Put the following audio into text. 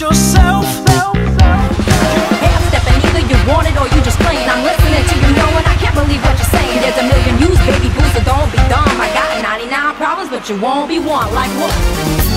yourself. Half stepping, either you want it or you just playing. I'm listening to you, knowing I can't believe what you're saying. There's a million views, baby boo, so don't be dumb. I got 99 problems, but you won't be one. Like what?